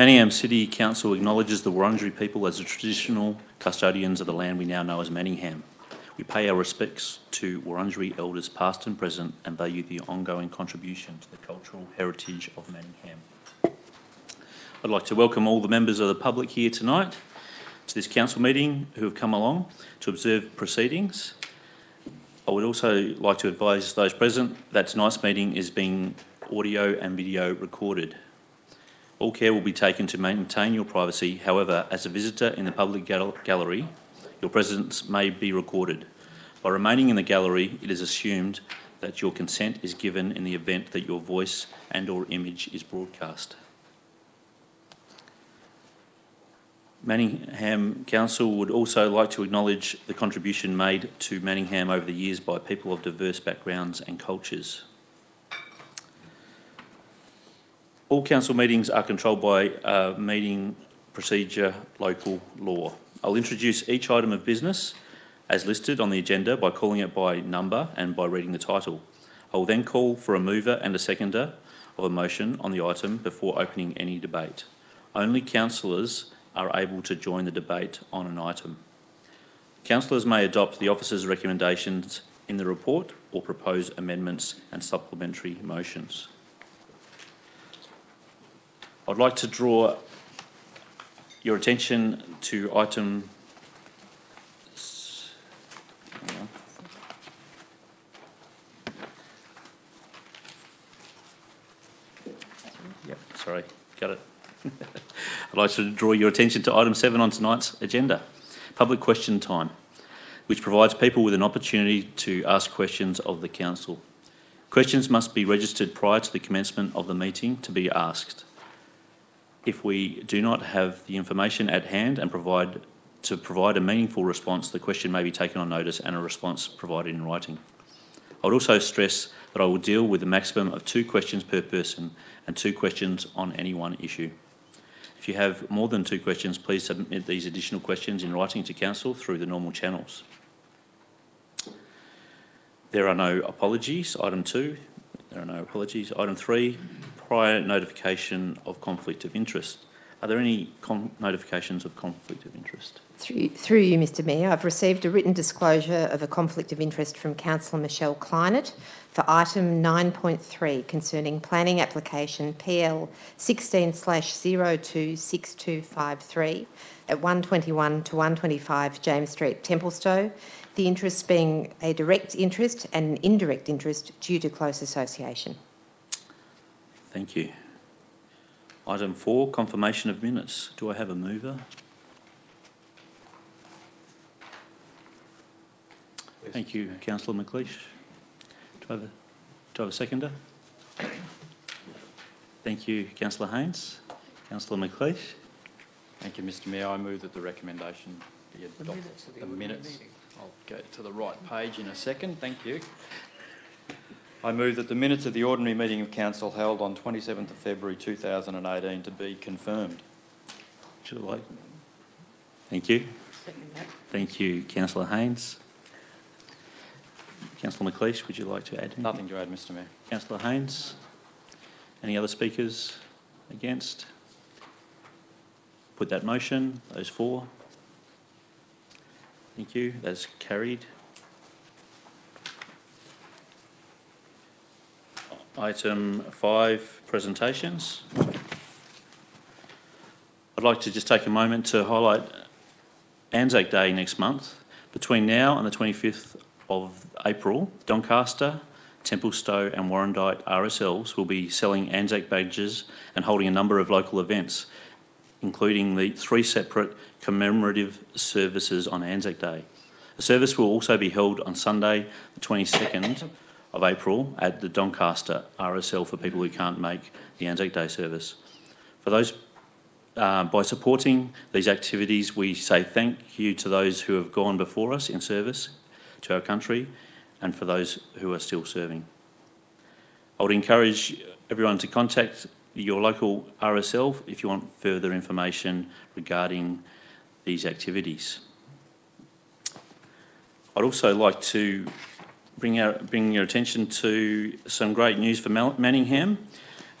Manningham City Council acknowledges the Wurundjeri people as the traditional custodians of the land we now know as Manningham. We pay our respects to Wurundjeri elders past and present and value the ongoing contribution to the cultural heritage of Manningham. I'd like to welcome all the members of the public here tonight to this council meeting who have come along to observe proceedings. I would also like to advise those present that tonight's meeting is being audio and video recorded. All care will be taken to maintain your privacy. However, as a visitor in the public gal gallery, your presence may be recorded. By remaining in the gallery, it is assumed that your consent is given in the event that your voice and or image is broadcast. Manningham Council would also like to acknowledge the contribution made to Manningham over the years by people of diverse backgrounds and cultures. All council meetings are controlled by uh, meeting procedure local law. I'll introduce each item of business as listed on the agenda by calling it by number and by reading the title. I will then call for a mover and a seconder of a motion on the item before opening any debate. Only councillors are able to join the debate on an item. Councillors may adopt the officer's recommendations in the report or propose amendments and supplementary motions. I'd like to draw your attention to item Yep, sorry, got it. I'd like to draw your attention to item seven on tonight's agenda, public question time, which provides people with an opportunity to ask questions of the council. Questions must be registered prior to the commencement of the meeting to be asked if we do not have the information at hand and provide to provide a meaningful response, the question may be taken on notice and a response provided in writing. I would also stress that I will deal with a maximum of two questions per person and two questions on any one issue. If you have more than two questions, please submit these additional questions in writing to Council through the normal channels. There are no apologies. Item two, there are no apologies. Item three, prior notification of conflict of interest. Are there any notifications of conflict of interest? Through, through you, Mr Mayor, I've received a written disclosure of a conflict of interest from Councillor Michelle Kleinert for item 9.3 concerning planning application PL 16 026253 at 121 to 125 James Street, Templestowe, the interest being a direct interest and an indirect interest due to close association. Thank you. Item four, confirmation of minutes. Do I have a mover? Yes. Thank you, Councillor McLeish. Do I have a, do I have a seconder? Thank you, Councillor Haynes. Councillor McLeish. Thank you, Mr Mayor. I move that the recommendation be adopted. The minutes. The minutes. I'll go to the right page in a second. Thank you. I move that the minutes of the ordinary meeting of council held on 27th of February 2018 to be confirmed. Should I like? Thank you. Thank you, Councillor Haynes. Councillor McLeish, would you like to add anything? Nothing to add, Mr Mayor. Councillor Haynes. Any other speakers against? Put that motion. Those four. Thank you. That's carried. Item five, presentations. I'd like to just take a moment to highlight Anzac Day next month. Between now and the 25th of April, Doncaster, Templestowe and Warrandyte RSLs will be selling Anzac badges and holding a number of local events, including the three separate commemorative services on Anzac Day. The service will also be held on Sunday, the 22nd of April at the Doncaster RSL for people who can't make the Anzac Day service. For those, uh, by supporting these activities, we say thank you to those who have gone before us in service to our country and for those who are still serving. I would encourage everyone to contact your local RSL if you want further information regarding these activities. I'd also like to bring, our, bring your attention to some great news for Manningham.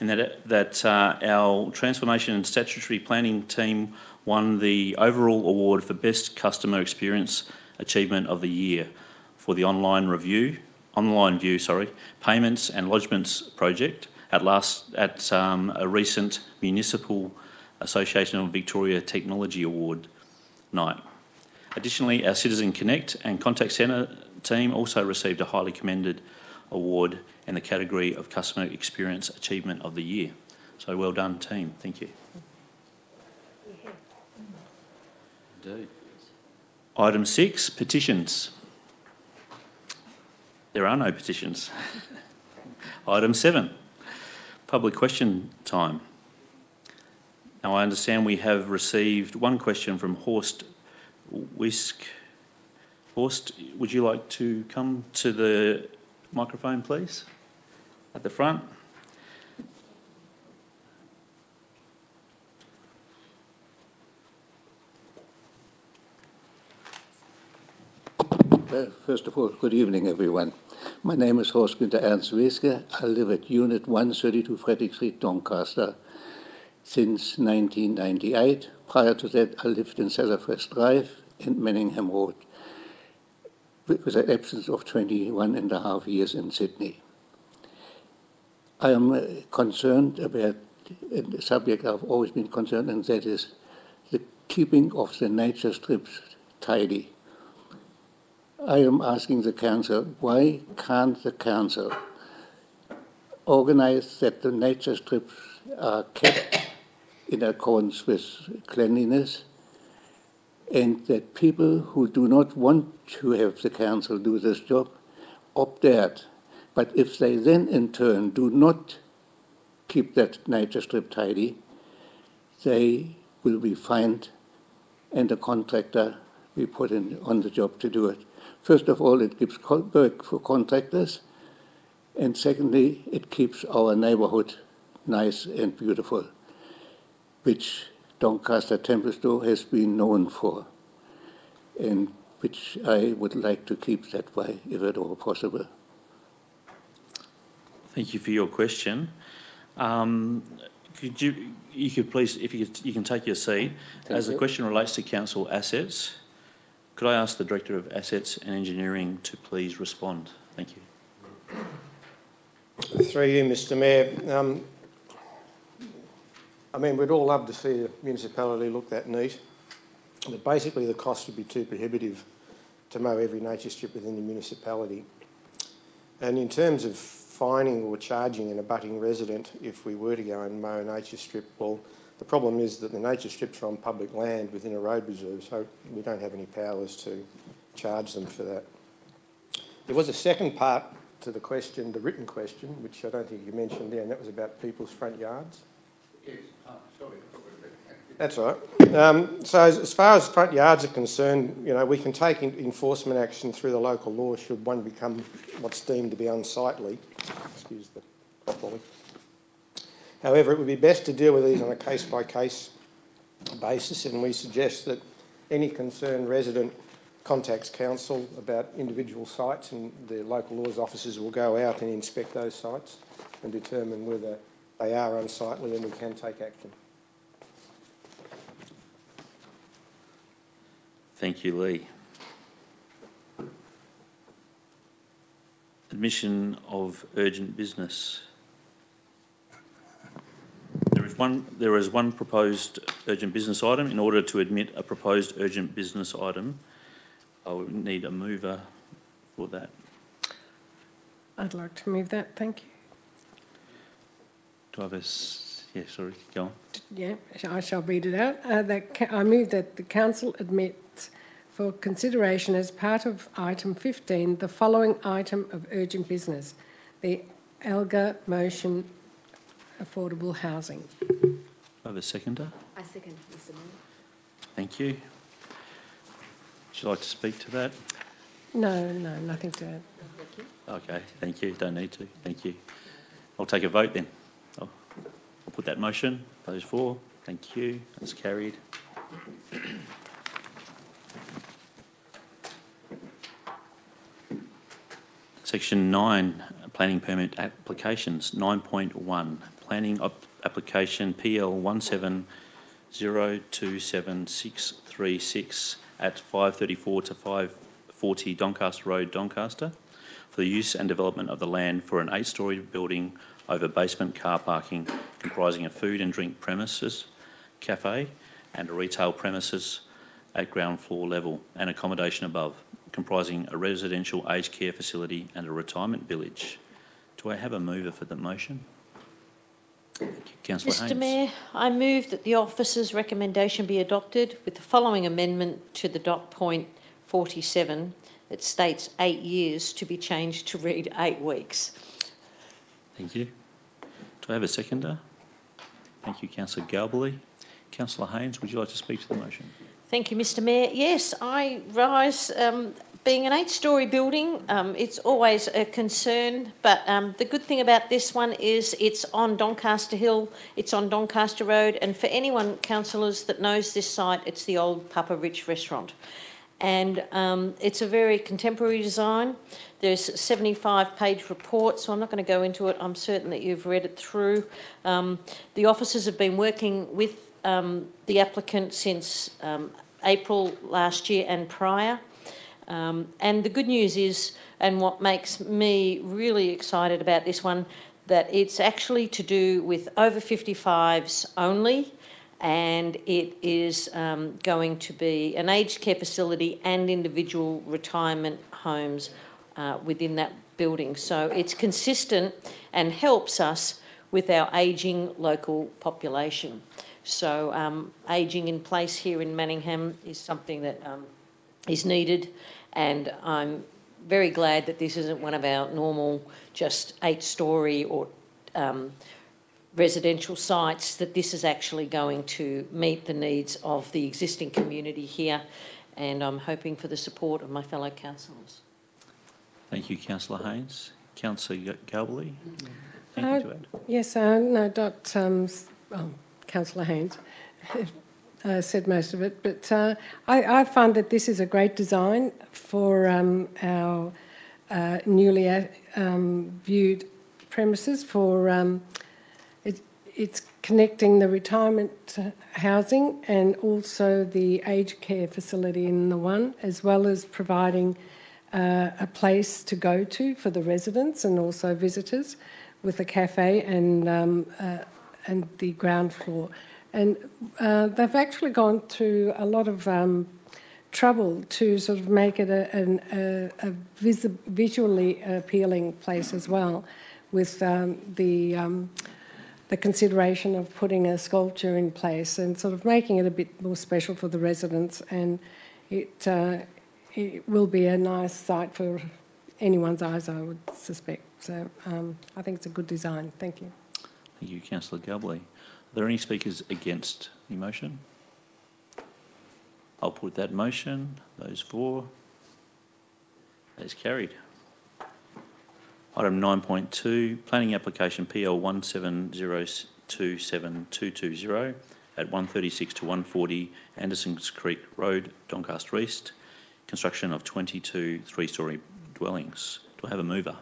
and that, that uh, our transformation and statutory planning team won the overall award for Best Customer Experience Achievement of the Year for the online review, online view, sorry, payments and lodgements project at last at um, a recent Municipal Association of Victoria Technology Award night. Additionally, our Citizen Connect and Contact Centre team also received a highly commended award in the category of Customer Experience Achievement of the Year. So well done, team. Thank you. Indeed. Item six, petitions. There are no petitions. Item seven, public question time. Now, I understand we have received one question from Horst Wisk. Would you like to come to the microphone, please? At the front. Well, first of all, good evening, everyone. My name is Horst Günther Ernst Weske. I live at Unit 132 Frederick Street, Doncaster, since 1998. Prior to that, I lived in Sassafras Drive and Manningham Road, with an absence of 21 and a half years in Sydney. I am uh, concerned about a subject I've always been concerned, and that is the keeping of the nature strips tidy. I am asking the council, why can't the council organize that the nature strips are kept in accordance with cleanliness and that people who do not want to have the council do this job opt out. But if they then in turn do not keep that nature strip tidy, they will be fined and the contractor be put in on the job to do it. First of all, it gives work for contractors, and secondly, it keeps our neighborhood nice and beautiful, which Doncaster Templestowe has been known for, and which I would like to keep that way if at all possible. Thank you for your question. Um, could you, you could please, if you could, you can take your seat. Thank As the question relates to council assets, could I ask the Director of Assets and Engineering to please respond? Thank you. Through you, Mr Mayor. Um, I mean, we'd all love to see the municipality look that neat, but basically the cost would be too prohibitive to mow every nature strip within the municipality. And in terms of fining or charging an abutting resident if we were to go and mow a nature strip, well, the problem is that the nature strips are on public land within a road reserve, so we don't have any powers to charge them for that. There was a second part to the question, the written question, which I don't think you mentioned there, and that was about people's front yards. That's right. Um, so as, as far as front yards are concerned, you know, we can take en- enforcement action through the local law should one become what's deemed to be unsightly. Excuse the properly. However, it would be best to deal with these on a case-by-case basis, and we suggest that any concerned resident contacts council about individual sites, and the local laws officers will go out and inspect those sites and determine whether they are unsightly, and we can take action. Thank you, Lee. Admission of urgent business. There is one, there is one proposed urgent business item. In order to admit a proposed urgent business item, I would need a mover for that. I'd like to move that, thank you. Do I have a, s- yeah, sorry, go on. Yeah, I shall read it out. Uh, that ca- I move that the council admits for consideration as part of item 15 the following item of urgent business, the Elgar motion affordable housing. Do I have a seconder? I second, Mr Mayor. Thank you. Would you like to speak to that? No, no, nothing to add. Thank you. Okay, thank you, don't need to, thank you. I'll take a vote then. I'll put that motion, those for, thank you, that's carried. Section nine, planning permit applications, nine point one, planning op- application PL 170276636 at 534 to 540 Doncaster Road, Doncaster, for the use and development of the land for an eight-storey building over basement car parking comprising a food and drink premises, cafe, and a retail premises at ground floor level and accommodation above, comprising a residential aged care facility and a retirement village. Do I have a mover for the motion? Councillor Haynes. Mr Mayor, I move that the officer's recommendation be adopted with the following amendment to the dot point 47 that states eight years to be changed to read eight weeks. Thank you. I have a seconder? Thank you, councillor Galbally. Councillor Haynes, would you like to speak to the motion? Thank you, Mr Mayor. Yes, I rise, um, being an eight-storey building, um, it's always a concern, but um, the good thing about this one is it's on Doncaster Hill, it's on Doncaster Road, and for anyone, councillors, that knows this site, it's the old PappaRich restaurant. And um, it's a very contemporary design. There's 75-page report, so I'm not going to go into it. I'm certain that you've read it through. Um, the officers have been working with um, the applicant since um, April last year and prior. Um, and the good news is, and what makes me really excited about this one, that it's actually to do with over 55s only, and it is um, going to be an aged care facility and individual retirement homes uh, within that building. So it's consistent and helps us with our ageing local population. So um, ageing in place here in Manningham is something that um, is needed, and I'm very glad that this isn't one of our normal just eight-storey or um, residential sites, that this is actually going to meet the needs of the existing community here, and I'm hoping for the support of my fellow councillors. Thank you, councillor Haynes. Councillor Galbally? Thank Uh, to add. Yes, uh, no, Dot, um, s- oh, councillor Haynes uh, said most of it, but uh, I, I find that this is a great design for um, our uh, newly um, viewed premises for um, it, it's connecting the retirement uh, housing and also the aged care facility in the one, as well as providing uh, a place to go to for the residents and also visitors with a cafe and, um, uh, and the ground floor. And uh, they've actually gone through a lot of um, trouble to sort of make it a, a, a visually appealing place as well, with um, the um, the consideration of putting a sculpture in place and sort of making it a bit more special for the residents. And it uh, it will be a nice sight for anyone's eyes, I would suspect. So um, I think it's a good design. Thank you. Thank you, councillor Galbally. Are there any speakers against the motion? I'll put that motion. Those for? That is carried. Item 9.2, planning application PL 170272220 at 136 to 140 Andersons Creek Road, Doncaster East. Construction of 22 three-storey dwellings. Do I have a mover?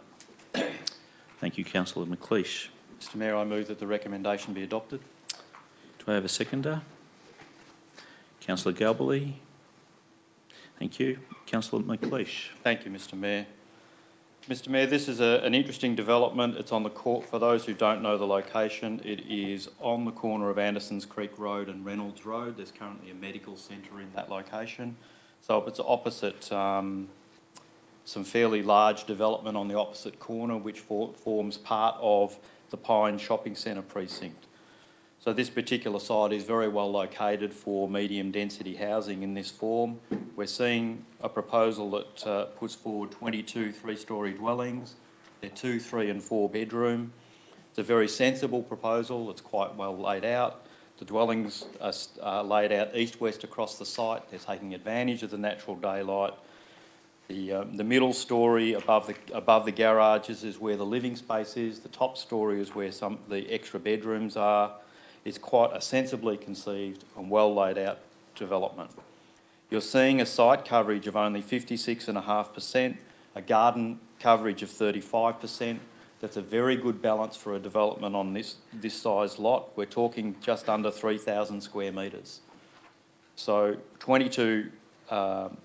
Thank you, councillor McLeish. Mr Mayor, I move that the recommendation be adopted. Do I have a seconder? Councillor Galbally. Thank you. Councillor McLeish. Thank you, Mr Mayor. Mr Mayor, this is a, an interesting development. It's on the court, for those who don't know the location, it is on the corner of Andersons Creek Road and Reynolds Road. There's currently a medical centre in that location. So it's opposite um, some fairly large development on the opposite corner, which for, forms part of the Pine Shopping Centre precinct. So this particular site is very well located for medium density housing in this form. We're seeing a proposal that uh, puts forward 22 three-storey dwellings. They're two, three and four bedroom. It's a very sensible proposal. It's quite well laid out. The dwellings are are laid out east-west across the site. They're taking advantage of the natural daylight. The, um, the middle story above the, above the garages is where the living space is. The top story is where some, the extra bedrooms are. It's quite a sensibly conceived and well laid out development. You're seeing a site coverage of only 56.5%, a garden coverage of 35%, That's a very good balance for a development on this, this size lot. We're talking just under 3,000 square metres. So 22 um,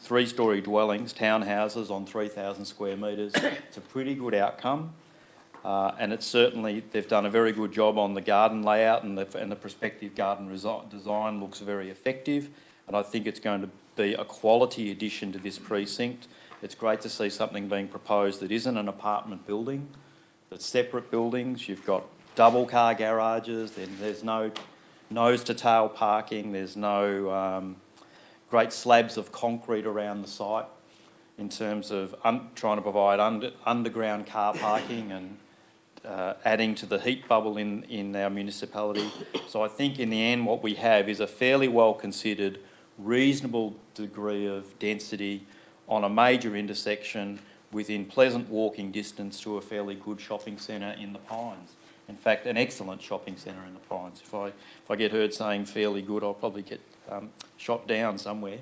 three-storey dwellings, townhouses on 3,000 square metres. It's a pretty good outcome. Uh, and it's certainly, they've done a very good job on the garden layout and the, and the prospective garden design looks very effective. And I think it's going to be a quality addition to this precinct. It's great to see something being proposed that isn't an apartment building, that's separate buildings. You've got double car garages, then there's no nose to tail parking, there's no um, great slabs of concrete around the site in terms of trying to provide under- underground car parking and uh, adding to the heat bubble in, in our municipality. So I think in the end, what we have is a fairly well considered, reasonable degree of density on a major intersection within pleasant walking distance to a fairly good shopping centre in the Pines. In fact, an excellent shopping centre in the Pines. If I, if I get heard saying fairly good, I'll probably get um, shot down somewhere.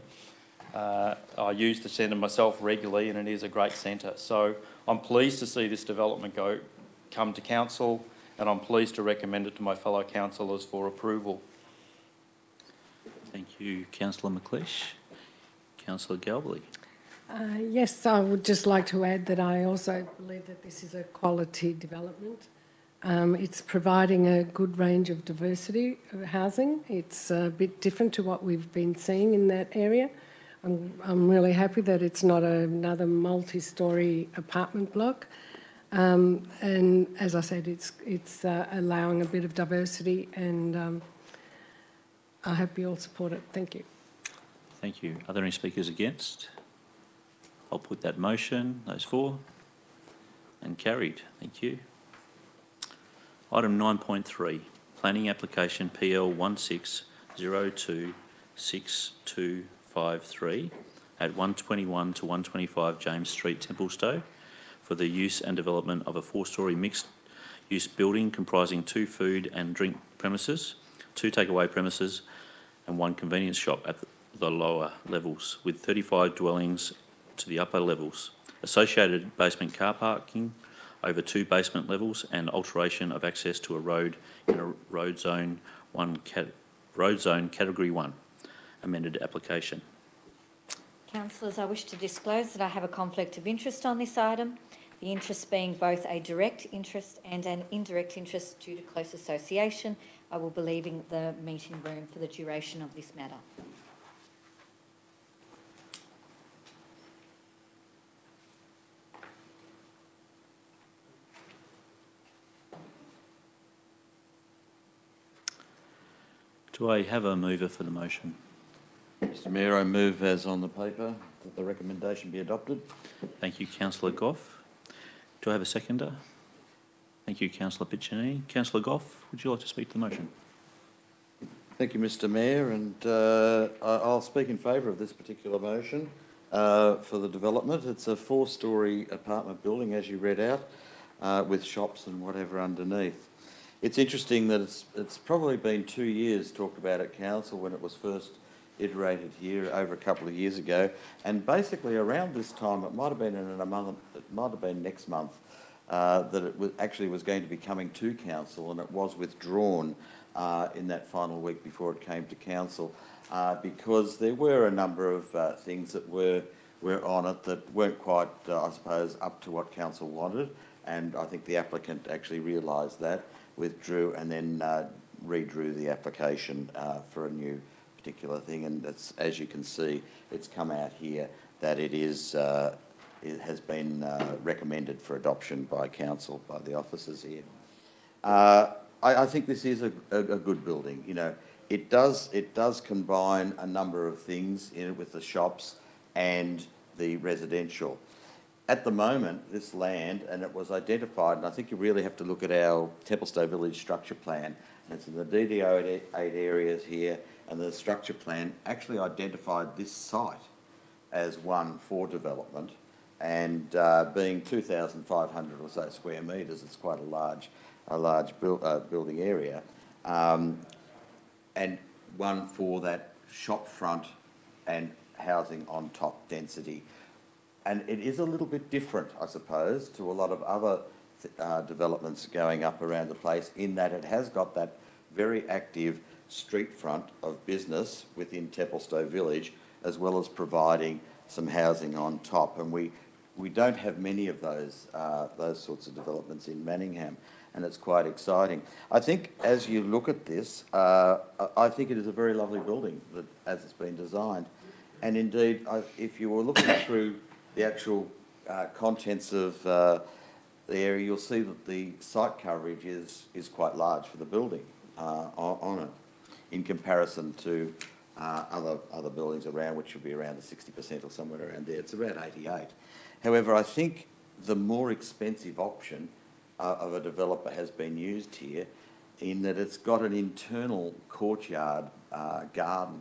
Uh, I use the centre myself regularly and it is a great centre. So I'm pleased to see this development go, come to council and I'm pleased to recommend it to my fellow councillors for approval. Thank you, councillor McLeish. Councillor Galbally. Uh, Yes, I would just like to add that I also believe that this is a quality development. Um, It's providing a good range of diversity of housing. It's a bit different to what we've been seeing in that area. I'm, I'm really happy that it's not another multi-storey apartment block. Um, and as I said, it's, it's uh, allowing a bit of diversity and um, I hope you all support it. Thank you. Thank you. Are there any speakers against? I'll put that motion, those for, and carried. Thank you. Item 9.3, planning application PL 16026253 at 121 to 125 James Street, Templestowe, for the use and development of a four-storey mixed-use building comprising two food and drink premises, two takeaway premises, and one convenience shop at the lower levels, with 35 dwellings to the upper levels, associated basement car parking over two basement levels, and alteration of access to a road in a road zone one road zone category one, amended application. Councillors, I wish to disclose that I have a conflict of interest on this item, the interest being both a direct interest and an indirect interest due to close association. I will be leaving the meeting room for the duration of this matter. Do I have a mover for the motion? Mr Mayor, I move as on the paper that the recommendation be adopted. Thank you, councillor Gough. Do I have a seconder? Thank you, councillor Piccinini. Councillor Gough, would you like to speak to the motion? Thank you, Mr Mayor, and uh, I'll speak in favour of this particular motion uh, for the development. It's a four-storey apartment building, as you read out, uh, with shops and whatever underneath. It's interesting that it's, it's probably been two years talked about at council when it was first iterated here over a couple of years ago. And basically around this time, it might have been in a month, it might have been next month, uh, that it was, actually was going to be coming to council and it was withdrawn uh, in that final week before it came to council uh, because there were a number of uh, things that were, were on it that weren't quite, uh, I suppose, up to what council wanted. And I think the applicant actually realised that, withdrew and then uh, redrew the application for a new particular thing. And it's, as you can see, it's come out here that it is, uh, it has been uh, recommended for adoption by council, by the officers here. Uh, I, I think this is a, a, a good building. You know, it does it does combine a number of things in it with the shops and the residential. At the moment, this land, and it was identified, and I think you really have to look at our Templestowe Village structure plan, and it's in the DDO eight areas here, and the structure plan actually identified this site as one for development, and uh, being 2,500 or so square metres, it's quite a large, a large uh, building area, um, and one for that shop front and housing on top density. And it is a little bit different, I suppose, to a lot of other uh, developments going up around the place in that it has got that very active street front of business within Templestowe Village, as well as providing some housing on top. And we, we don't have many of those, uh, those sorts of developments in Manningham, and it's quite exciting. I think as you look at this, uh, I think it is a very lovely building that, as it's been designed. And indeed, I, if you were looking through the actual uh, contents of uh, the area, you'll see that the site coverage is, is quite large for the building uh, on it in comparison to uh, other, other buildings around, which would be around the 60% or somewhere around there. It's about 88. However, I think the more expensive option uh, of a developer has been used here in that it's got an internal courtyard uh, garden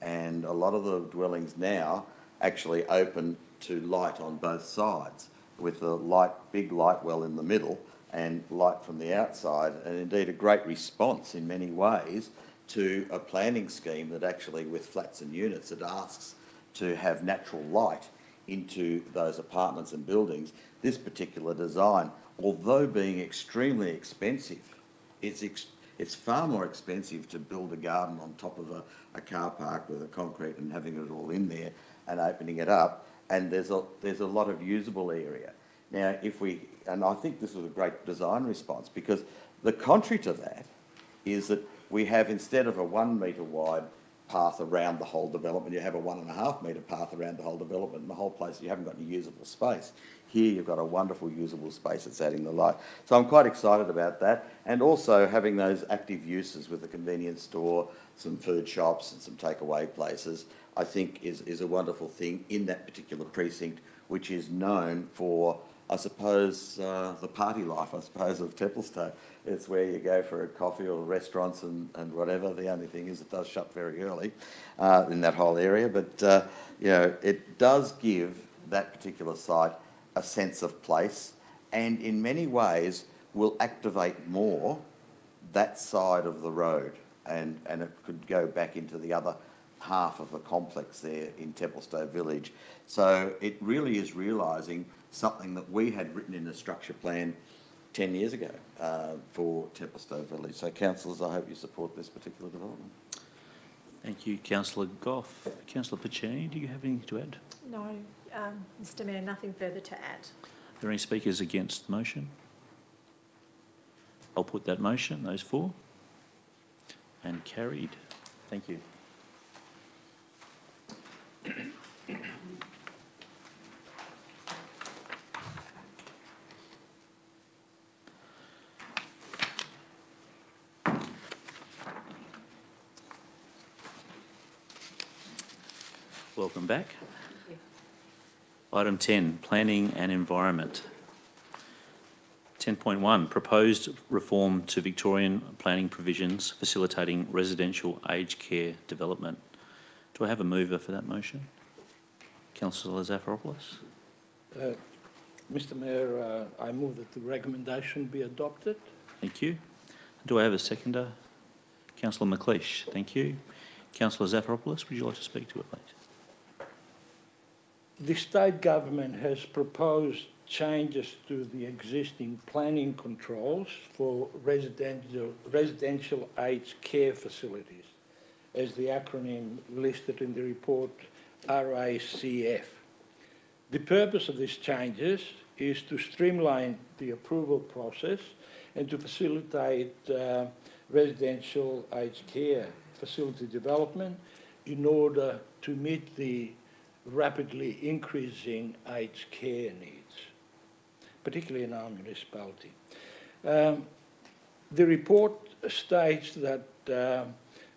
and a lot of the dwellings now actually open to light on both sides with a light, big light well in the middle and light from the outside and indeed a great response in many ways to a planning scheme that actually with flats and units it asks to have natural light into those apartments and buildings. This particular design, although being extremely expensive, it's, ex- it's far more expensive to build a garden on top of a, a car park with a concrete and having it all in there and opening it up. And there's a, there's a lot of usable area. Now, if we, and I think this was a great design response because the contrary to that is that we have instead of a one metre wide path around the whole development, you have a one and a half metre path around the whole development and the whole place you haven't got any usable space. Here you've got a wonderful usable space that's adding the light. So I'm quite excited about that and also having those active uses with the convenience store, some food shops and some takeaway places, I think is, is a wonderful thing in that particular precinct which is known for I suppose, uh, the party life, I suppose, of Templestowe. It's where you go for a coffee or restaurants and, and whatever. The only thing is it does shut very early uh, in that whole area. But, uh, you know, it does give that particular site a sense of place and in many ways will activate more that side of the road and, and it could go back into the other half of the complex there in Templestowe Village. So it really is realising something that we had written in the structure plan 10 years ago uh, for Templestowe Village. So councillors, I hope you support this particular development. Thank you, councillor Gough. Councillor Piccinini, do you have anything to add? No, um, Mr Mayor, nothing further to add. Are there any speakers against the motion? I'll put that motion, those four. And carried. Thank you. Welcome back. Item 10, Planning and Environment. 10.1, Proposed Reform to Victorian Planning Provisions Facilitating Residential Aged Care Development. Do I have a mover for that motion? Councillor Zafiropoulos? Uh, Mr Mayor, uh, I move that the recommendation be adopted. Thank you. Do I have a seconder? Councillor McLeish, thank you. Councillor Zafiropoulos, would you like to speak to it, please? The state government has proposed changes to the existing planning controls for residential, residential aged care facilities, as the acronym listed in the report RACF. The purpose of these changes is to streamline the approval process and to facilitate uh, residential aged care facility development in order to meet the rapidly increasing aged care needs, particularly in our municipality. Um, the report states that uh,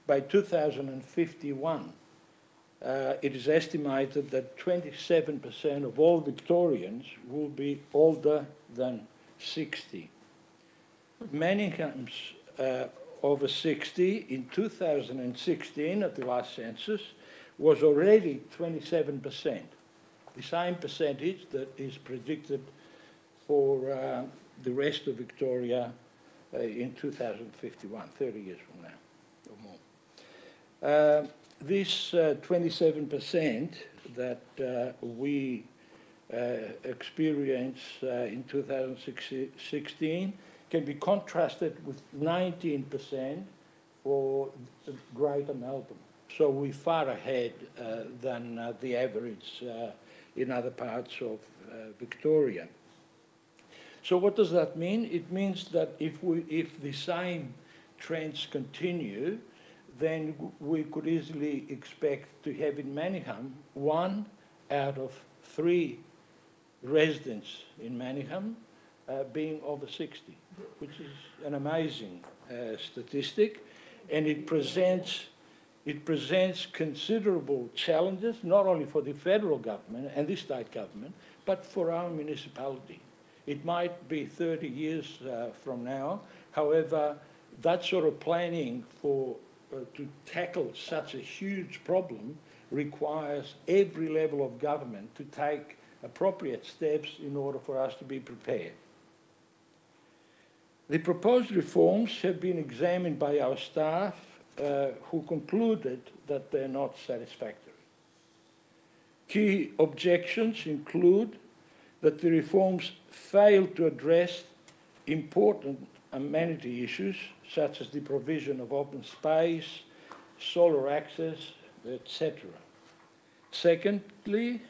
by 2051, uh, it is estimated that 27% of all Victorians will be older than 60. Manningham's uh, over 60 in 2016 at the last census was already 27%, the same percentage that is predicted for uh, the rest of Victoria uh, in 2051, 30 years from now or more. Uh, this 27% that uh, we uh, experience uh, in 2016 can be contrasted with 19% for Greater Melbourne. So we're far ahead uh, than uh, the average uh, in other parts of uh, Victoria. So what does that mean? It means that if, we, if the same trends continue, then we could easily expect to have in Manningham one out of three residents in Manningham uh, being over 60, which is an amazing uh, statistic, and it presents it presents considerable challenges not only for the federal government and the state government, but for our municipality. It might be 30 years uh, from now. However, that sort of planning for uh, to tackle such a huge problem requires every level of government to take appropriate steps in order for us to be prepared. The proposed reforms have been examined by our staff uh, who concluded that they're not satisfactory. Key objections include that the reforms fail to address important amenity issues such as the provision of open space, solar access, etc. Secondly,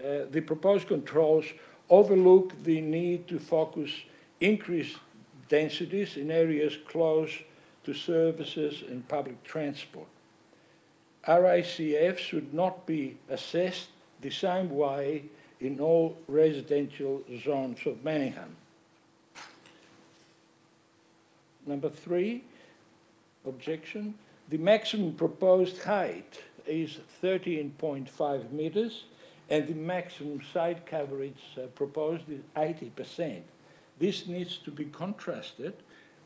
uh, the proposed controls overlook the need to focus increased densities in areas close to services and public transport. RACF should not be assessed the same way in all residential zones of Manningham. Number three, objection. The maximum proposed height is 13.5 metres and the maximum side coverage uh, proposed is 80%. This needs to be contrasted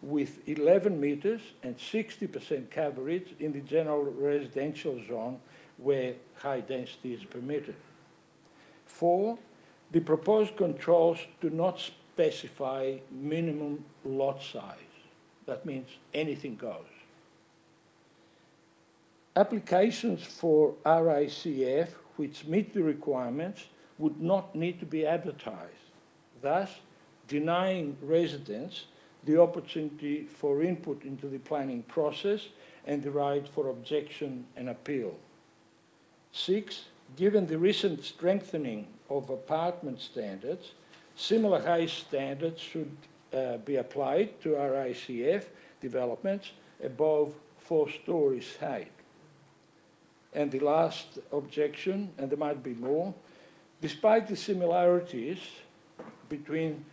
with 11 metres and 60% coverage in the general residential zone where high density is permitted. Four, the proposed controls do not specify minimum lot size. That means anything goes. Applications for RACF which meet the requirements would not need to be advertised, thus denying residents the opportunity for input into the planning process and the right for objection and appeal. Six, given the recent strengthening of apartment standards, similar high standards should uh, be applied to RACF developments above four stories height. And the last objection, and there might be more, despite the similarities between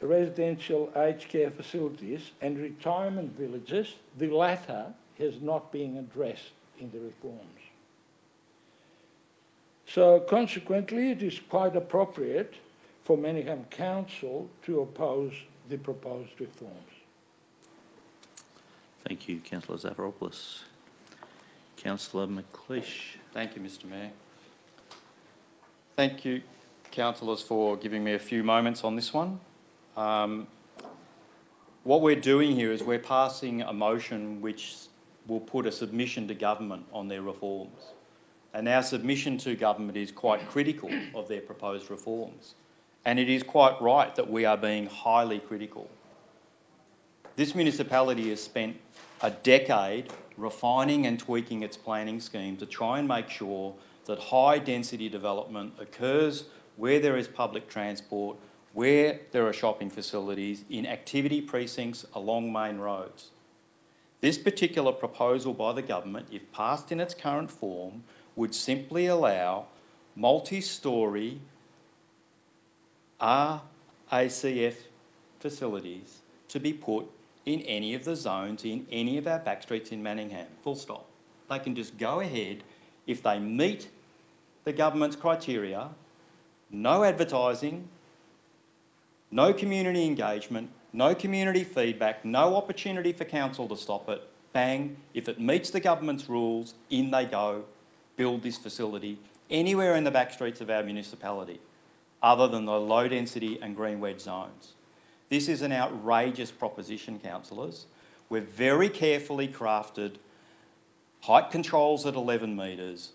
residential aged care facilities and retirement villages, the latter has not been addressed in the reforms. So consequently, it is quite appropriate for Manningham Council to oppose the proposed reforms. Thank you, councillor Zafiropoulos. Councillor McLeish. Thank you, Mr Mayor. Thank you, councillors, for giving me a few moments on this one. Um, what we're doing here is we're passing a motion which will put a submission to government on their reforms. And our submission to government is quite critical of their proposed reforms. And it is quite right that we are being highly critical. This municipality has spent a decade refining and tweaking its planning scheme to try and make sure that high density development occurs where there is public transport, where there are shopping facilities, in activity precincts along main roads. This particular proposal by the government, if passed in its current form, would simply allow multi-storey RACF facilities to be put in any of the zones in any of our back streets in Manningham, full stop. They can just go ahead if they meet the government's criteria, no advertising, no community engagement, no community feedback, no opportunity for council to stop it. Bang, if it meets the government's rules, in they go, build this facility anywhere in the back streets of our municipality, other than the low density and green wedge zones. This is an outrageous proposition, councillors. We've very carefully crafted height controls at 11 metres,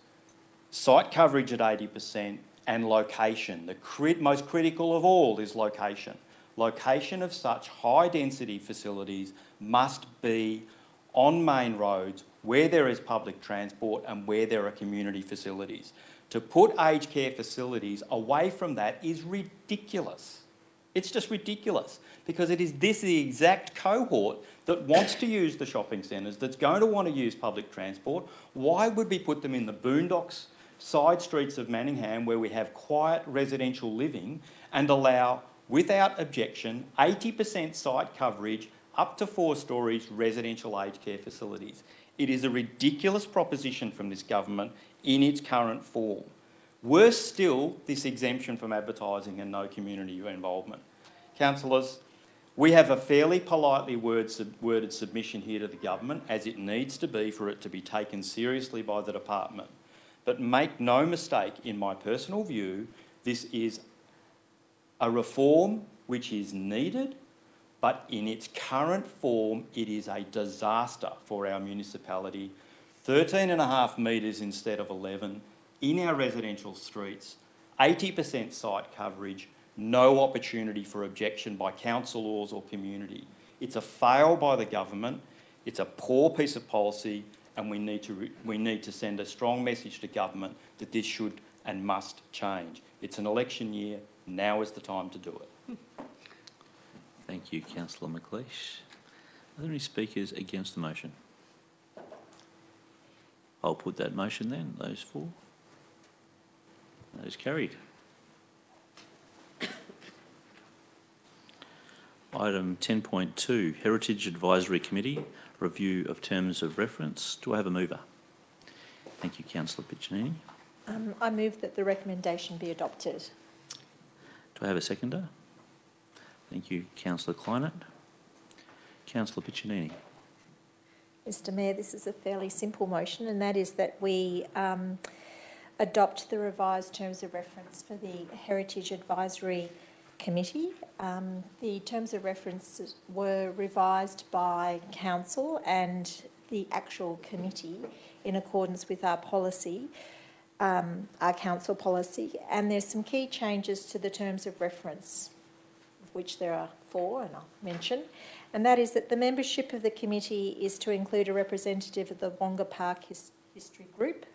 site coverage at 80%, and location. The crit- most critical of all is location. Location of such high density facilities must be on main roads where there is public transport and where there are community facilities. To put aged care facilities away from that is ridiculous. It's just ridiculous because it is this the exact cohort that wants to use the shopping centres, that's going to want to use public transport. Why would we put them in the boondocks, side streets of Manningham where we have quiet residential living and allow, without objection, 80% site coverage up to four stories residential aged care facilities? It is a ridiculous proposition from this government in its current form. Worse still, this exemption from advertising and no community involvement. Councillors, we have a fairly politely word, sub, worded submission here to the government, as it needs to be for it to be taken seriously by the department. But make no mistake, in my personal view, this is a reform which is needed, but in its current form, it is a disaster for our municipality. 13 and a half metres instead of 11 in our residential streets, 80% site coverage, no opportunity for objection by councillors or community. It's a fail by the government, it's a poor piece of policy, and we need to, we need to send a strong message to government that this should and must change. It's an election year, now is the time to do it. Thank you, councillor McLeish. Are there any speakers against the motion? I'll put that motion then, those for. Is carried. Item 10.2, Heritage Advisory Committee, review of terms of reference. Do I have a mover? Thank you, councillor Piccinini. Um, I move that the recommendation be adopted. Do I have a seconder? Thank you, councillor Kleinert. Councillor Piccinini. Mr Mayor, this is a fairly simple motion, and that is that we um, adopt the revised terms of reference for the Heritage Advisory Committee. Um, the terms of reference were revised by Council and the actual committee in accordance with our policy, um, our council policy, and there's some key changes to the terms of reference, of which there are four, and I'll mention. And that is that the membership of the committee is to include a representative of the Wonga Park His- History Group.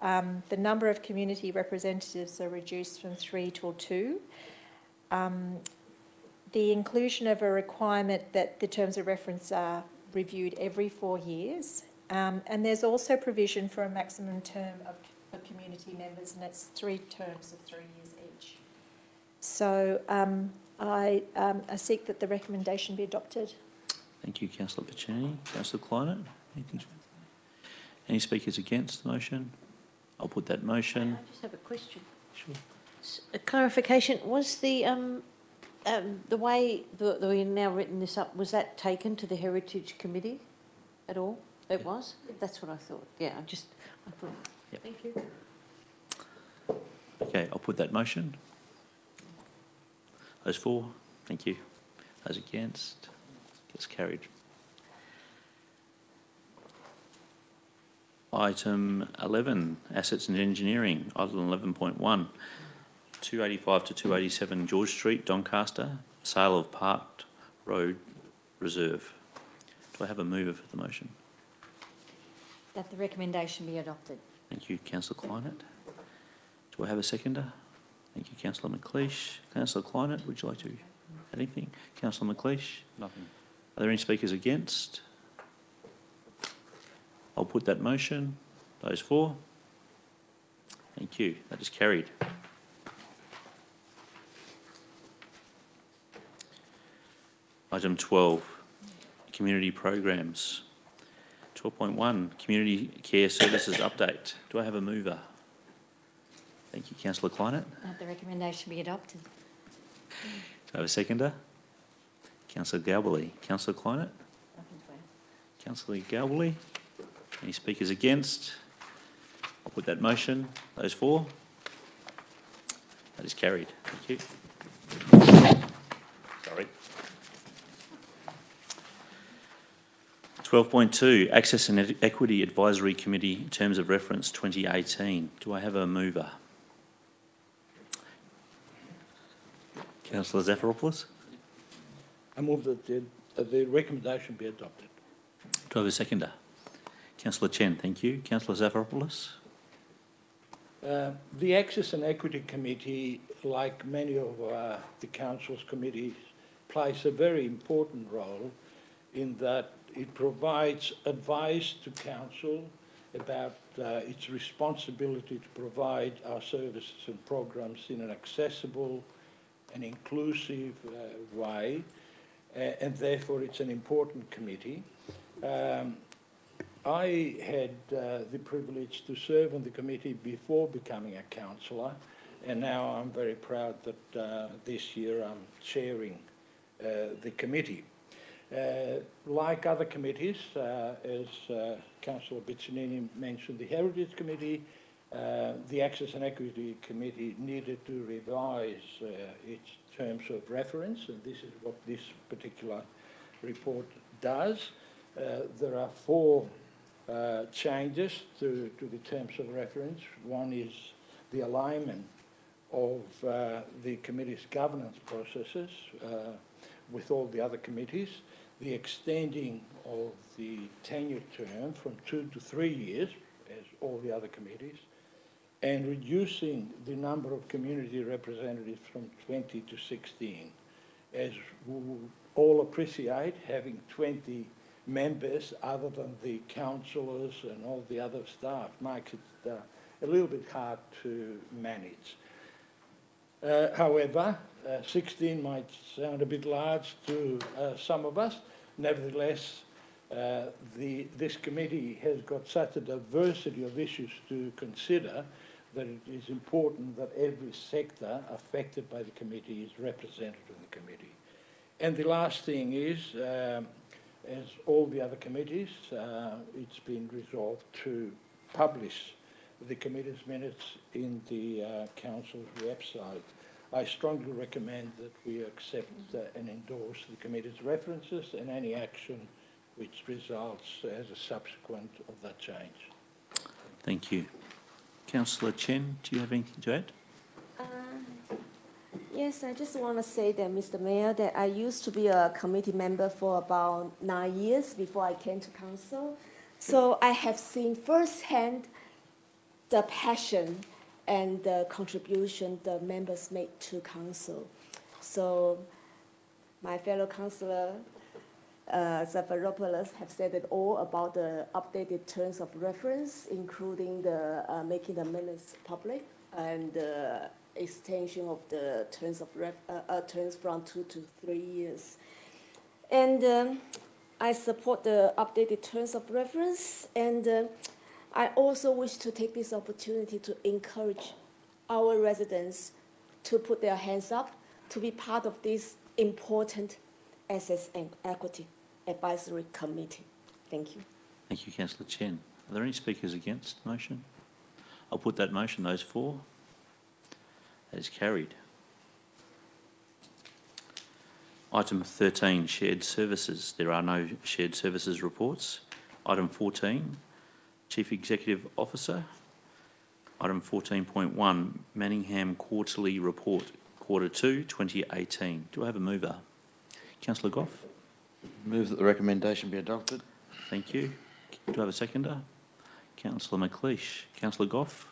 Um, the number of community representatives are reduced from three to two. Um, the inclusion of a requirement that the terms of reference are reviewed every four years. Um, and there's also provision for a maximum term of for community members, and that's three terms of three years each. So um, I, um, I seek that the recommendation be adopted. Thank you, councillor Piccinini. Councillor Kleinert. Anything? Any speakers against the motion? I'll put that motion. I just have a question. Sure. A clarification, was the, um, um, the way that that we've now written this up, was that taken to the Heritage Committee at all? It was? That's what I thought. Yeah, I just, I thought, Yep. thank you. Okay, I'll put that motion. Those for? Thank you. Those against? Gets carried. Item 11, Assets and Engineering, item 11.1, 285 to 287 George Street, Doncaster, sale of Park Road Reserve. Do I have a mover for the motion? That the recommendation be adopted. Thank you, councillor Kleinert. Do I have a seconder? Thank you, councillor McLeish. Councillor Kleinert, would you like to add anything? Councillor McLeish? Nothing. Are there any speakers against? I'll put that motion. Those for? Thank you. That is carried. Item 12, community programs. 12.1, community care services update. Do I have a mover? Thank you, councillor Kleinert. That the recommendation be adopted. Do I have a seconder? Councillor Galbally. Councillor Kleinert? Nothing to add. Councillor Galbally. Any speakers against? I'll put that motion. Those for? That is carried. Thank you. Sorry. 12.2, Access and Equity Advisory Committee, Terms of Reference 2018. Do I have a mover? Councillor Zafiropoulos? I move that the, the recommendation be adopted. Do I have a seconder? Councillor Chen, thank you. Councillor Zafiropoulos? Uh, the Access and Equity Committee, like many of uh, the Council's committees, plays a very important role in that it provides advice to Council about uh, its responsibility to provide our services and programs in an accessible and inclusive uh, way, uh, and therefore it's an important committee. Um, I had uh, the privilege to serve on the committee before becoming a councillor, and now I'm very proud that uh, this year I'm chairing uh, the committee. Uh, like other committees, uh, as uh, Councillor Piccinini mentioned, the Heritage Committee, uh, the Access and Equity Committee needed to revise uh, its terms of reference, and this is what this particular report does. Uh, there are four uh, changes to, to the terms of reference. One is the alignment of uh, the committee's governance processes uh, with all the other committees, the extending of the tenure term from two to three years, as all the other committees, and reducing the number of community representatives from 20 to 16. As we all appreciate, having 20 members other than the councillors and all the other staff makes it uh, a little bit hard to manage. Uh, however, uh, 16 might sound a bit large to uh, some of us. Nevertheless, uh, the, this committee has got such a diversity of issues to consider that it is important that every sector affected by the committee is represented in the committee. And the last thing is, um, as all the other committees, uh, it's been resolved to publish the committee's minutes in the uh, council's website. I strongly recommend that we accept uh, and endorse the committee's references and any action which results as a subsequent of that change. Thank you. Councillor Chen, do you have anything to add? Uh, Yes, I just want to say that, Mr. Mayor, that I used to be a committee member for about nine years before I came to council. So I have seen firsthand the passion and the contribution the members make to council. So my fellow councillor uh, Zafiropoulos have said it all about the updated terms of reference, including the uh, making the minutes public and the extension of the terms of uh, uh, terms from two to three years. And um, I support the updated terms of reference, and uh, I also wish to take this opportunity to encourage our residents to put their hands up to be part of this important Access and Equity Advisory Committee. Thank you. Thank you, Councillor Chen. Are there any speakers against the motion? I'll put that motion, those for. That is carried. Item 13, shared services. There are no shared services reports. Item 14, Chief Executive Officer. Item 14.1, Manningham Quarterly Report, Quarter 2, 2018. Do I have a mover? Councillor Gough? Move that the recommendation be adopted. Thank you. Do I have a seconder? Councillor McLeish. Councillor Gough?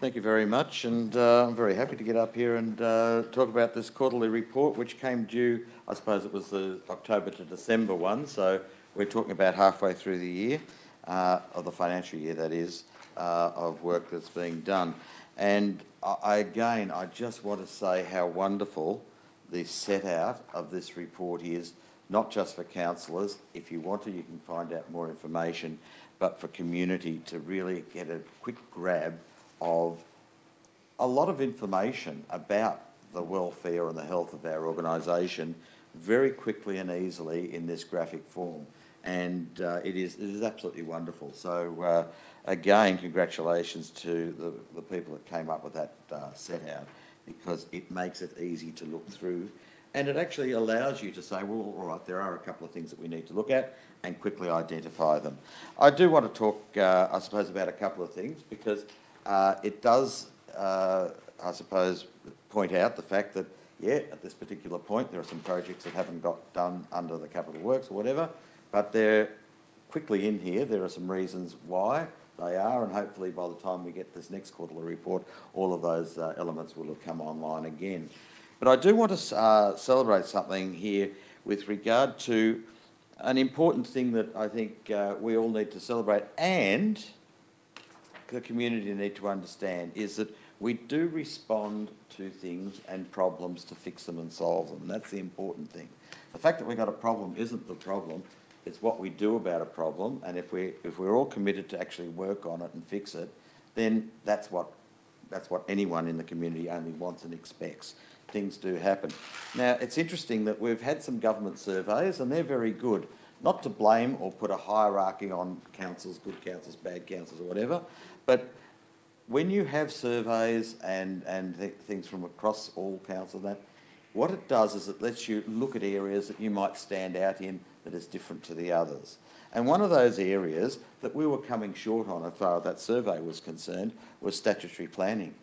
Thank you very much, and uh, I'm very happy to get up here and uh, talk about this quarterly report, which came due, I suppose it was the October to December one, so we're talking about halfway through the year, uh, of the financial year that is, uh, of work that's being done. And I, again, I just want to say how wonderful the set out of this report is, not just for councillors. If you want to, you can find out more information, but for community to really get a quick grab of a lot of information about the welfare and the health of our organisation very quickly and easily in this graphic form. And uh, it, is, it is absolutely wonderful. So, uh, again, congratulations to the, the people that came up with that uh, set out because it makes it easy to look through and it actually allows you to say, well, all right, there are a couple of things that we need to look at and quickly identify them. I do want to talk, uh, I suppose, about a couple of things because uh, it does, uh, I suppose, point out the fact that, yeah, at this particular point, there are some projects that haven't got done under the capital works or whatever, but they're quickly in here. There are some reasons why they are, and hopefully by the time we get this next quarterly report, all of those uh, elements will have come online again. But I do want to uh, celebrate something here with regard to an important thing that I think uh, we all need to celebrate and the community need to understand is that we do respond to things and problems to fix them and solve them. And that's the important thing. The fact that we've got a problem isn't the problem. It's what we do about a problem, and if we if we're all committed to actually work on it and fix it, then that's what that's what anyone in the community only wants and expects. Things do happen. Now it's interesting that we've had some government surveys, and they're very good. Not to blame or put a hierarchy on councils, good councils, bad councils, or whatever, but when you have surveys and, and th things from across all council, that what it does is it lets you look at areas that you might stand out in that is different to the others. And one of those areas that we were coming short on as far as that survey was concerned was statutory planning.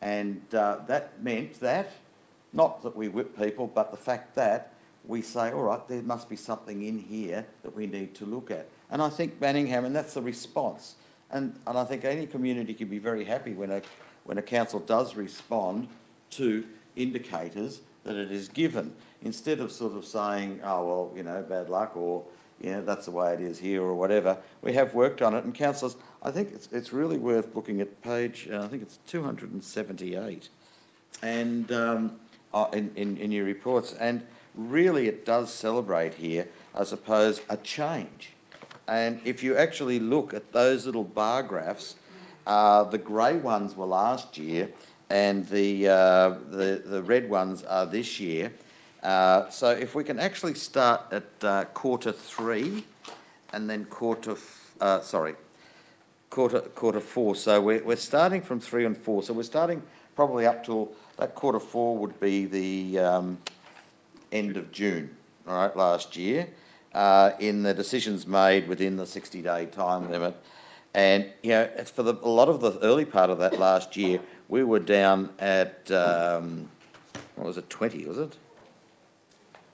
And uh, that meant that, not that we whip people, but the fact that we say, all right, there must be something in here that we need to look at. And I think Manningham, and that's the response. And, and I think any community can be very happy when a, when a council does respond to indicators that it is given, instead of sort of saying, oh, well, you know, bad luck, or, you know, that's the way it is here, or whatever. We have worked on it, and councillors, I think it's, it's really worth looking at page, uh, I think it's 278, and um, uh, in, in, in your reports, and really it does celebrate here, I suppose, a change. And if you actually look at those little bar graphs, uh, the grey ones were last year, and the, uh, the, the red ones are this year. Uh, so if we can actually start at uh, quarter three, and then quarter, uh, sorry, quarter quarter four. So we're, we're starting from three and four. So we're starting probably up till that quarter four would be the um, end of June, all right, last year, uh, in the decisions made within the 60-day time limit. And, you know, for the, a lot of the early part of that last year, we were down at, um, what was it, 20, was it?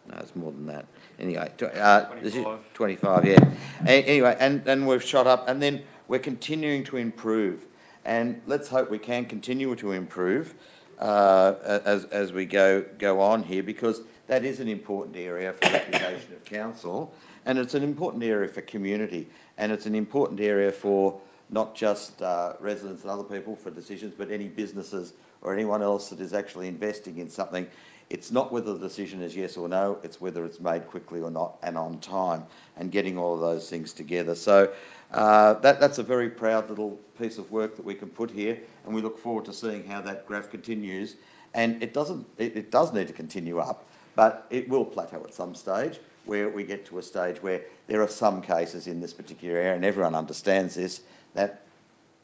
No, it's more than that. Anyway, tw- uh, this is 25, yeah. A- anyway, and, and we've shot up, and then we're continuing to improve. And let's hope we can continue to improve uh, as, as we go, go on here, because that is an important area for the reputation of council, and it's an important area for community, and it's an important area for not just uh, residents and other people for decisions, but any businesses or anyone else that is actually investing in something. It's not whether the decision is yes or no, it's whether it's made quickly or not and on time, and getting all of those things together. So uh, that, that's a very proud little piece of work that we can put here, and we look forward to seeing how that graph continues. And it doesn't, it, it does need to continue up, but it will plateau at some stage where we get to a stage where there are some cases in this particular area, and everyone understands this, that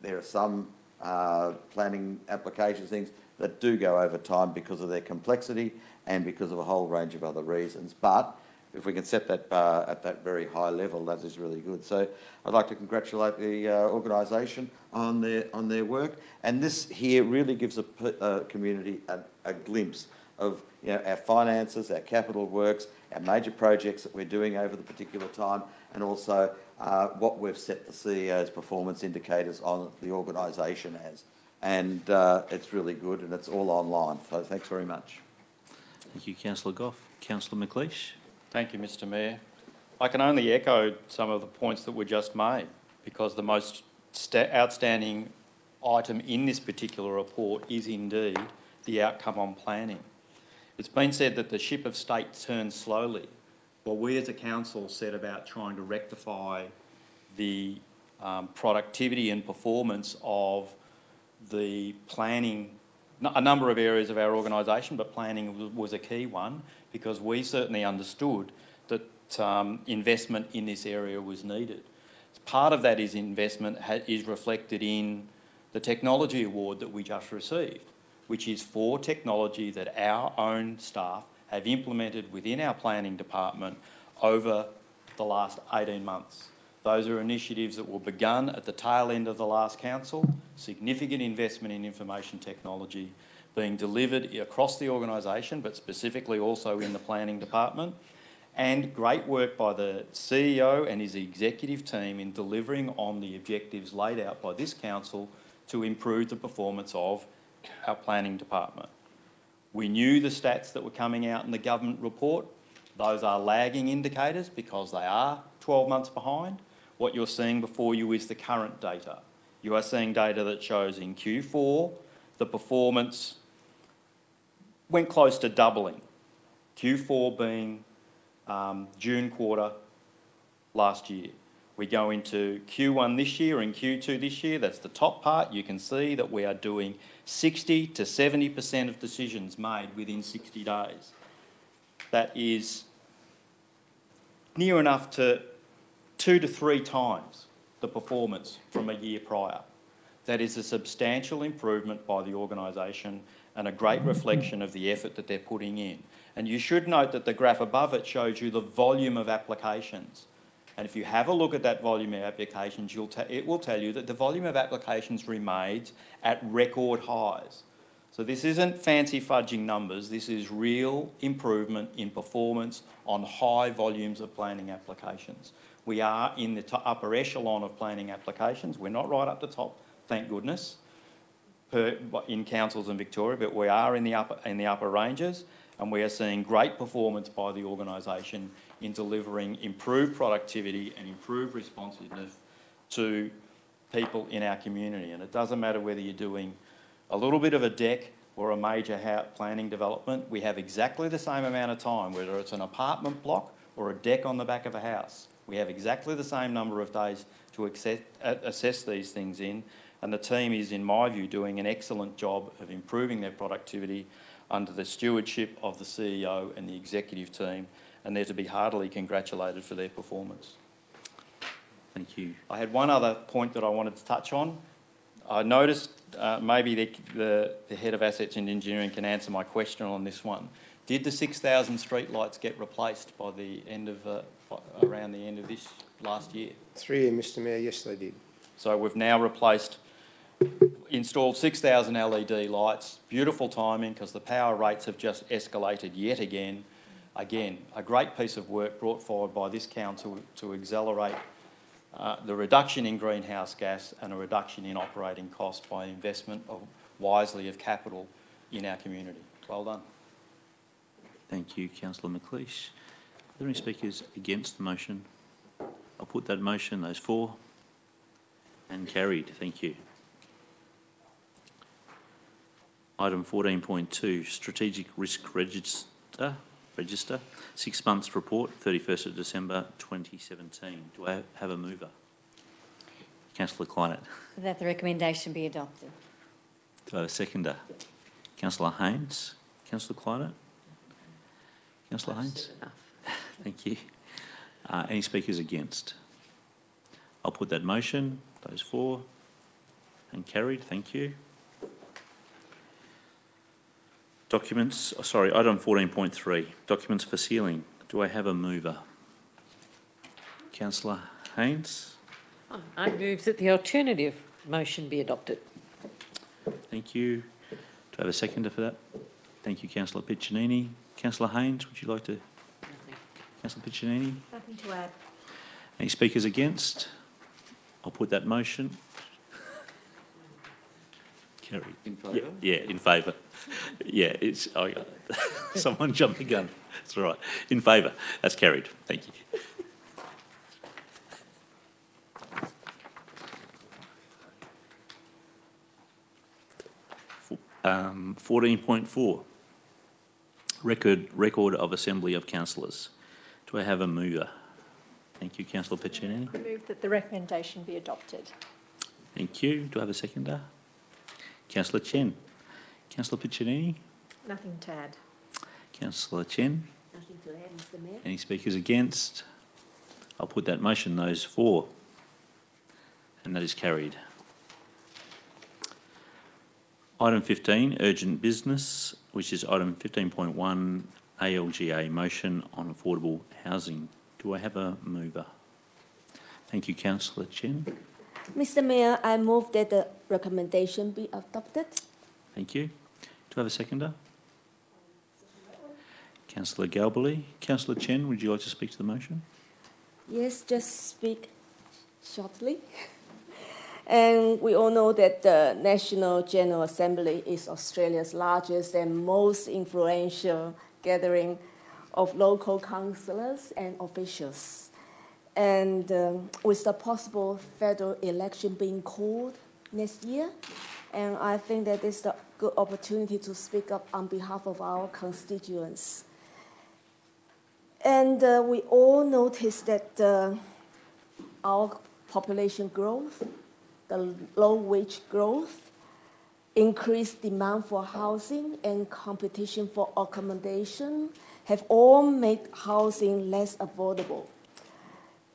there are some uh, planning applications, things that do go over time because of their complexity and because of a whole range of other reasons. But if we can set that bar at that very high level, that is really good. So I'd like to congratulate the uh, organisation on their on their work, and this here really gives a, a community a, a glimpse of you know, our finances, our capital works, our major projects that we're doing over the particular time, and also uh, what we've set the CEO's performance indicators on the organisation as. And uh, it's really good, and it's all online. So thanks very much. Thank you, councillor Gough. Councillor McLeish. Thank you, Mr Mayor. I can only echo some of the points that were just made because the most sta- outstanding item in this particular report is indeed the outcome on planning. It's been said that the ship of state turns slowly. Well, we as a council set about trying to rectify the um, productivity and performance of the planning, a number of areas of our organisation, but planning was, a key one because we certainly understood that um, investment in this area was needed. Part of that is investment is reflected in the technology award that we just received, which is for technology that our own staff have implemented within our planning department over the last 18 months. Those are initiatives that were begun at the tail end of the last council, significant investment in information technology, being delivered across the organisation, but specifically also in the planning department, and great work by the CEO and his executive team in delivering on the objectives laid out by this council to improve the performance of our planning department. We knew the stats that were coming out in the government report. Those are lagging indicators because they are 12 months behind. What you're seeing before you is the current data. You are seeing data that shows in Q4 the performance went close to doubling. Q4 being um, June quarter last year. We go into Q1 this year and Q2 this year. That's the top part. You can see that we are doing 60 to 70% of decisions made within 60 days. That is near enough to two to three times the performance from a year prior. That is a substantial improvement by the organisation and a great reflection of the effort that they're putting in. And you should note that the graph above it shows you the volume of applications. And if you have a look at that volume of applications, it will tell you that the volume of applications remains at record highs. So this isn't fancy fudging numbers, this is real improvement in performance on high volumes of planning applications. We are in the upper echelon of planning applications. We're not right up the top, thank goodness, per, in councils in Victoria, but we are in the upper, in the upper ranges and we are seeing great performance by the organisation in delivering improved productivity and improved responsiveness to people in our community. And it doesn't matter whether you're doing a little bit of a deck or a major planning development, we have exactly the same amount of time, whether it's an apartment block or a deck on the back of a house. We have exactly the same number of days to assess these things in, and the team is, in my view, doing an excellent job of improving their productivity under the stewardship of the CEO and the executive team, and they're to be heartily congratulated for their performance. Thank you. I had one other point that I wanted to touch on. I noticed uh, maybe the, the, the, head of assets and engineering can answer my question on this one. Did the 6,000 street lights get replaced by the end of uh, around the end of this last year? Three you, Mr. Mayor, yes, they did. So we've now replaced installed 6,000 LED lights. Beautiful timing because the power rates have just escalated yet again. Again, a great piece of work brought forward by this council to accelerate uh, the reduction in greenhouse gas and a reduction in operating costs by investment of, wisely of capital in our community. Well done. Thank you, Councillor McLeish. Are there any speakers against the motion? I'll put that motion, those for, and carried. Thank you. Item 14.2, Strategic Risk Register, Register, six months report, 31st of December 2017. Do I have a mover? Councillor Kleinert. That the recommendation be adopted. Do I have a seconder? Councillor Haynes. Councillor Kleinert. Councillor Haynes. Thank you. Uh, any speakers against? I'll put that motion. Those for and carried. Thank you. Documents, oh, sorry, item 14.3, documents for sealing. Do I have a mover? Councillor Haynes? I move that the alternative motion be adopted. Thank you. Do I have a seconder for that? Thank you, Councillor Piccinini. Councillor Haynes, would you like to? Councillor Piccinini? Nothing to add. Any speakers against? I'll put that motion. Carried. In favour? Yeah, yeah, in favour. yeah, it's oh, someone jumped the gun. That's all right. In favour. That's carried. Thank you. Um, 14.4, record, record of assembly of councillors. Do I have a mover? Thank you, Councillor Piccinini. I move that the recommendation be adopted. Thank you. Do I have a seconder? Councillor Chen. Councillor Piccinini? Nothing to add. Councillor Chen? Nothing to add, Mr Mayor. Any speakers against? I'll put that motion, those for. And that is carried. Item 15, urgent business, which is item 15.1 ALGA motion on affordable housing. Do I have a mover? Thank you, Councillor Chen. Mr. Mayor, I move that the recommendation be adopted. Thank you. Do I have a seconder? Councillor Galbally. Councillor Chen, would you like to speak to the motion? Yes, just speak shortly. And we all know that the National General Assembly is Australia's largest and most influential gathering of local councillors and officials. And um, with the possible federal election being called next year, and I think that is a good opportunity to speak up on behalf of our constituents. And uh, we all notice that uh, our population growth, the low wage growth, increased demand for housing, and competition for accommodation have all made housing less affordable.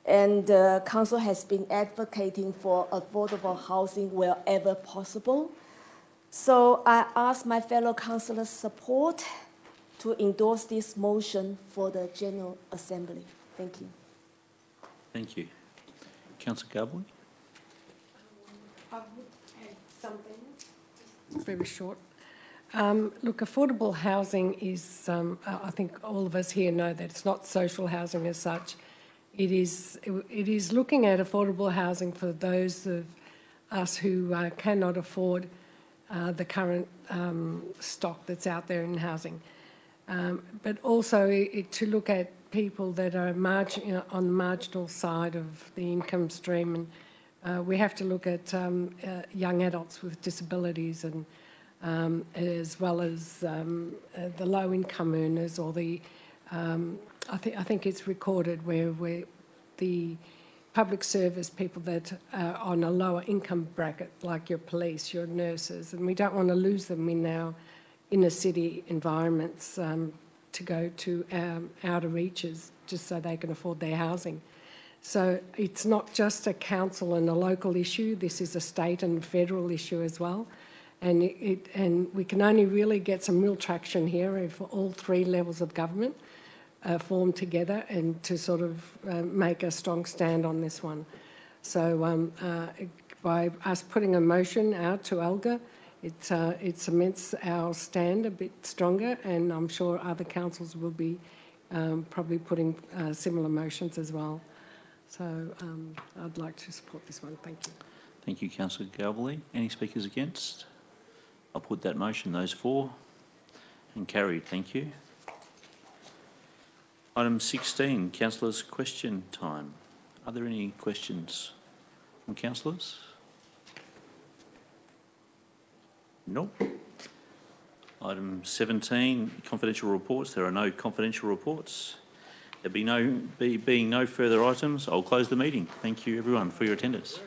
And the council has been advocating for affordable housing wherever possible. So I ask my fellow councillors' support to endorse this motion for the General Assembly. Thank you. Thank you. Councillor Galbally. I would add something. Very short. Um, look, affordable housing is, um, I I think all of us here know that it's not social housing as such. It is, it is looking at affordable housing for those of us who uh, cannot afford uh, the current um, stock that's out there in housing. Um, but also it, to look at people that are margin, you know, on the marginal side of the income stream. And uh, we have to look at um, uh, young adults with disabilities and um, as well as um, uh, the low income earners or the, um, I, think I think it's recorded where, where the public service people that are on a lower income bracket, like your police, your nurses, and we don't want to lose them in our inner city environments um, to go to um, outer reaches just so they can afford their housing. So it's not just a council and a local issue, this is a state and federal issue as well. And, it, and we can only really get some real traction here if all three levels of government uh, form together and to sort of uh, make a strong stand on this one. So um, uh, by us putting a motion out to ALGA, it, uh, it cements our stand a bit stronger, and I'm sure other councils will be um, probably putting uh, similar motions as well. So um, I'd like to support this one. Thank you. Thank you, Councillor Galbally. Any speakers against? I'll put that motion, those for, and carried. Thank you. Item 16, councillors' question time. Are there any questions from councillors? Nope. Item 17, confidential reports. There are no confidential reports. There be no, be, being no further items, I'll close the meeting. Thank you, everyone, for your attendance.